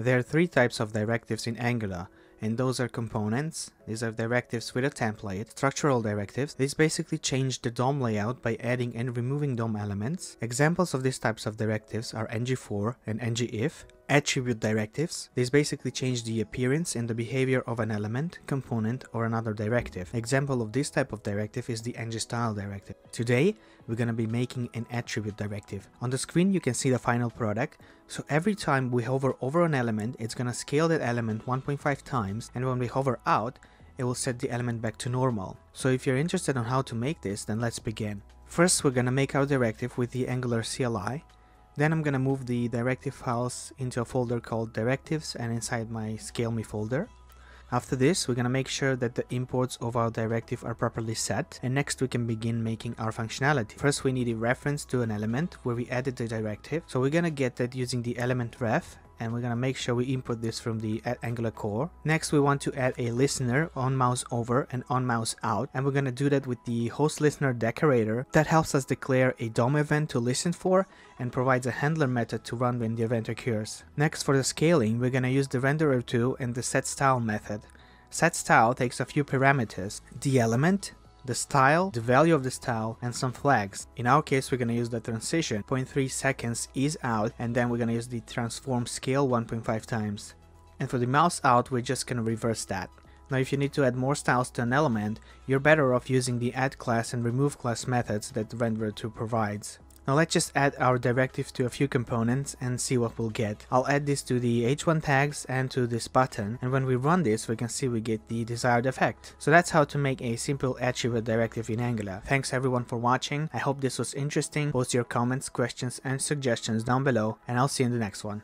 There are three types of directives in Angular, and those are components, are directives with a template, structural directives, these basically change the DOM layout by adding and removing DOM elements. Examples of these types of directives are ng-for and ngIf, attribute directives. These basically change the appearance and the behavior of an element, component, or another directive. Example of this type of directive is the ng-style directive. Today, we're gonna be making an attribute directive. On the screen, you can see the final product. So every time we hover over an element, it's gonna scale that element 1.5 times, and when we hover out, it will set the element back to normal. So if you're interested on how to make this, then let's begin. First, we're gonna make our directive with the Angular CLI. Then I'm gonna move the directive files into a folder called directives and inside my scale me folder. After this, we're gonna make sure that the imports of our directive are properly set, and next we can begin making our functionality. First, we need a reference to an element where we added the directive, so we're gonna get that using the element ref, and we're gonna make sure we input this from the Angular core. Next we want to add a listener on mouse over and on mouse out and we're gonna do that with the host listener decorator that helps us declare a DOM event to listen for and provides a handler method to run when the event occurs. Next for the scaling we're gonna use the renderer 2 and the set style method. Set style takes a few parameters, the element, the style, the value of the style, and some flags. In our case, we're going to use the transition 0.3 seconds ease out, and then we're going to use the transform scale 1.5 times. And for the mouse out, we're just to reverse that. Now if you need to add more styles to an element, you're better off using the add class and remove class methods that the renderer 2 provides. Now let's just add our directive to a few components and see what we'll get. I'll add this to the h1 tags and to this button and when we run this we can see we get the desired effect. So that's how to make a simple attribute directive in Angular. Thanks everyone for watching, I hope this was interesting, post your comments, questions and suggestions down below and I'll see you in the next one.